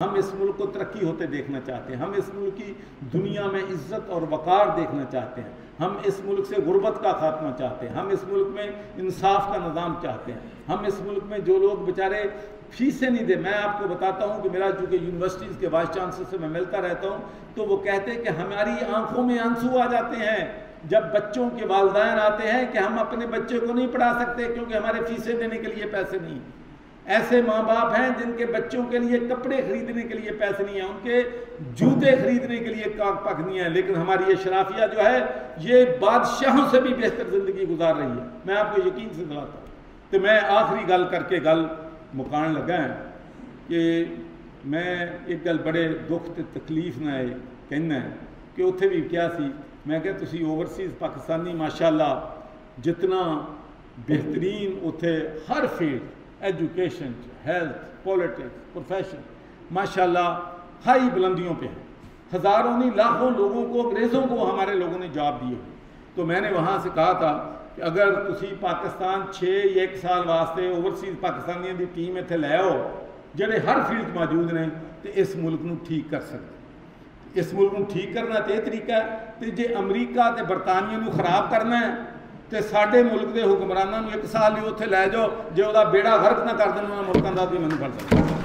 हम इस मुल्क को तरक्की होते देखना चाहते हैं, हम इस मुल्क की दुनिया में इज़्ज़त और वक़ार देखना चाहते हैं, हम इस मुल्क से गुर्बत का खात्मा चाहते हैं, हम इस मुल्क में इंसाफ का निज़ाम चाहते हैं, हम इस मुल्क में जो लोग बेचारे फीसें नहीं दे, मैं आपको बताता हूँ कि मेरा चूँकि यूनिवर्सिटीज़ के वाइस चांसलर से मैं मिलता रहता हूँ तो वो कहते हैं कि हमारी आँखों में आँसू आ जाते हैं, जब बच्चों के वालदेन आते हैं कि हम अपने बच्चे को नहीं पढ़ा सकते क्योंकि हमारे फीसें देने के लिए पैसे नहीं। ऐसे माँ बाप हैं जिनके बच्चों के लिए कपड़े खरीदने के लिए पैसे नहीं हैं, उनके जूते खरीदने के लिए काक पक नहीं है, लेकिन हमारी ये शराफिया जो है, ये बादशाहों से भी बेहतर ज़िंदगी गुजार रही है। मैं आपको यकीन से दिलाता हूँ तो मैं आखिरी गल करके गल मुकान लगा है कि मैं एक गल बड़े दुख तो तकलीफ़ ना कहना है कि उत्थे भी क्या सी, मैं क्या तुसी ओवरसीज़ पाकिस्तानी, माशाल्लाह, जितना बेहतरीन उत्थे हर field education health politics profession माशाल्लाह हाई बुलंदियों पे हैं हज़ारों नहीं लाखों लोगों को अंग्रेज़ों को हमारे लोगों ने जॉब दिए तो मैंने वहाँ से कहा था कि अगर तुसी पाकिस्तान छः या एक साल वास्ते ओवरसीज़ पाकिस्तानियों की टीम इतने लै आओ ਜਿਹੜੇ हर फील्ड मौजूद ने तो इस मुल्क ਨੂੰ ठीक कर सकते इस मुल्क ਨੂੰ ठीक करना तो यह तरीका है तो जे अमरीका तो बरतानिया ਨੂੰ खराब करना है ਤੇ ਸਾਡੇ ਮੁਲਕ ਦੇ ਹੁਕਮਰਾਨਾਂ ਨੂੰ ਇੱਕ ਸਾਲ ਲਈ ਉੱਥੇ ਲੈ ਜਾਓ, ਜੇ ਉਹਦਾ ਬੇੜਾ ਗਰਕ ਨਾ ਕਰ ਦੇਣ, ਉਹਨਾਂ ਮੁਲਕਾਂ ਦਾ ਵੀ ਮੈਨੂੰ ਫੜ ਸਕਦਾ